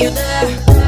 you there.